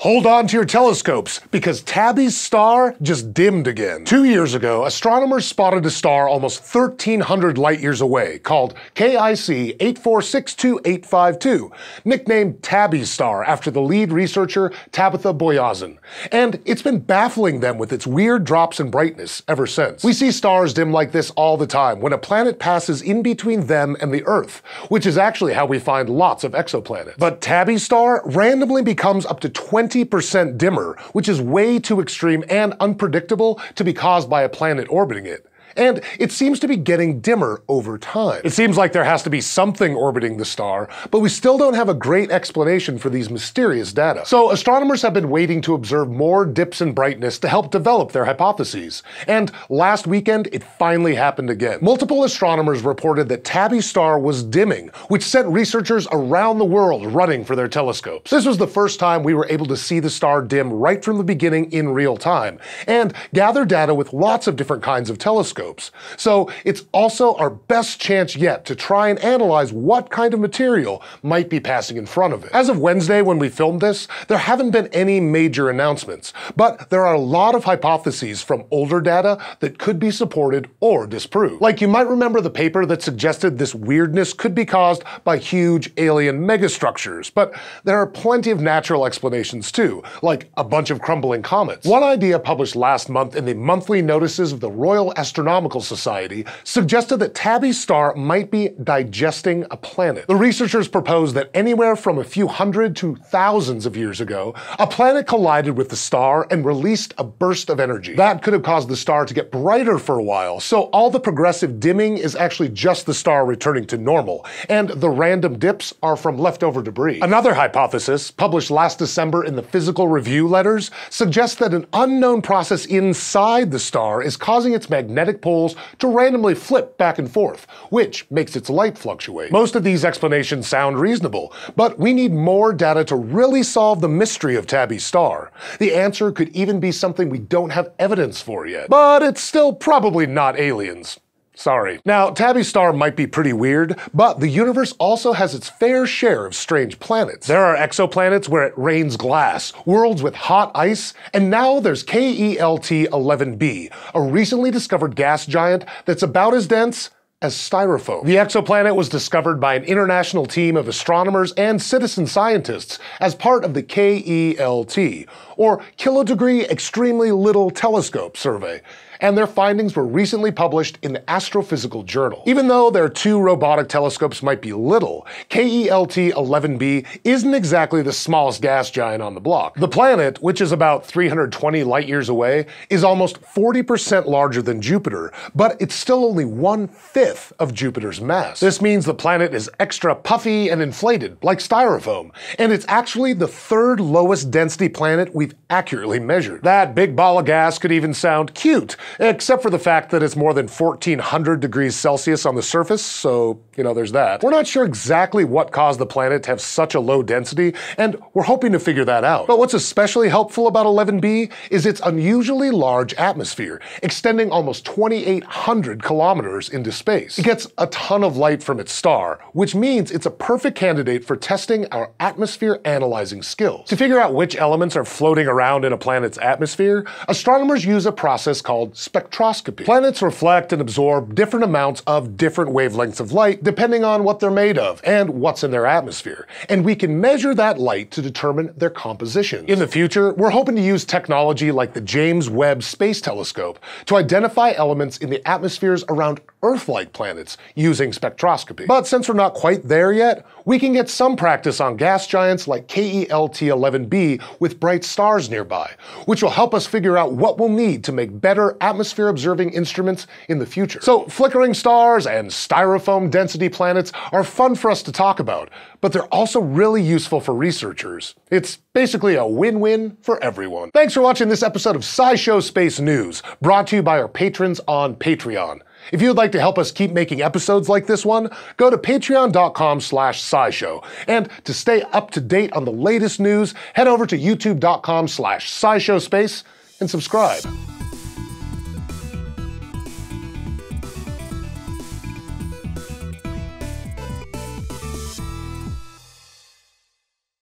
Hold on to your telescopes, because Tabby's star just dimmed again. Two years ago, astronomers spotted a star almost 1,300 light years away, called KIC 8462852, nicknamed Tabby's star after the lead researcher Tabetha Boyajian. And it's been baffling them with its weird drops in brightness ever since. We see stars dim like this all the time when a planet passes in between them and the Earth, which is actually how we find lots of exoplanets. But Tabby's star randomly becomes up to 20 20% dimmer, which is way too extreme and unpredictable to be caused by a planet orbiting it and it seems to be getting dimmer over time. It seems like there has to be something orbiting the star, but we still don't have a great explanation for these mysterious data. So astronomers have been waiting to observe more dips in brightness to help develop their hypotheses. And last weekend, it finally happened again. Multiple astronomers reported that Tabby star was dimming, which sent researchers around the world running for their telescopes. This was the first time we were able to see the star dim right from the beginning in real time, and gather data with lots of different kinds of telescopes So it's also our best chance yet to try and analyze what kind of material might be passing in front of it. As of Wednesday when we filmed this, there haven't been any major announcements, but there are a lot of hypotheses from older data that could be supported or disproved. Like you might remember the paper that suggested this weirdness could be caused by huge alien megastructures, but there are plenty of natural explanations too, like a bunch of crumbling comets. One idea published last month in the monthly notices of the Royal Astronomical Astronomical Society suggested that Tabby's star might be digesting a planet. The researchers proposed that anywhere from a few hundred to thousands of years ago, a planet collided with the star and released a burst of energy. That could have caused the star to get brighter for a while, so all the progressive dimming is actually just the star returning to normal, and the random dips are from leftover debris. Another hypothesis, published last December in the Physical Review letters, suggests that an unknown process inside the star is causing its magnetic poles to randomly flip back and forth, which makes its light fluctuate. Most of these explanations sound reasonable, but we need more data to really solve the mystery of Tabby's star. The answer could even be something we don't have evidence for yet. But it's still probably not aliens. Sorry. Now, Tabby Star might be pretty weird, but the universe also has its fair share of strange planets. There are exoplanets where it rains glass, worlds with hot ice, and now there's KELT 11b, a recently discovered gas giant that's about as dense as styrofoam. The exoplanet was discovered by an international team of astronomers and citizen scientists as part of the KELT, or Kilodegree Extremely Little Telescope survey and their findings were recently published in the Astrophysical Journal. Even though their two robotic telescopes might be little, KELT 11b isn't exactly the smallest gas giant on the block. The planet, which is about 320 light years away, is almost 40% larger than Jupiter, but it's still only one fifth of Jupiter's mass. This means the planet is extra puffy and inflated, like styrofoam, and it's actually the third lowest density planet we've accurately measured. That big ball of gas could even sound cute, except for the fact that it's more than 1400 degrees Celsius on the surface, so, you know, there's that. We're not sure exactly what caused the planet to have such a low density, and we're hoping to figure that out. But what's especially helpful about 11b is its unusually large atmosphere, extending almost 2800 kilometers into space. It gets a ton of light from its star, which means it's a perfect candidate for testing our atmosphere analyzing skills. To figure out which elements are floating around in a planet's atmosphere, astronomers use a process called spectroscopy. Planets reflect and absorb different amounts of different wavelengths of light depending on what they're made of and what's in their atmosphere, and we can measure that light to determine their composition. In the future, we're hoping to use technology like the James Webb Space Telescope to identify elements in the atmospheres around Earth-like planets using spectroscopy. But since we're not quite there yet, we can get some practice on gas giants like KELT-11b with bright stars nearby, which will help us figure out what we'll need to make better atmosphere observing instruments in the future. So flickering stars and styrofoam density planets are fun for us to talk about, but they're also really useful for researchers. It's basically a win-win for everyone. Thanks for watching this episode of SciShow Space News, brought to you by our patrons on Patreon. If you'd like to help us keep making episodes like this one, go to patreon.com slash scishow. And to stay up to date on the latest news, head over to youtube.com slash and subscribe.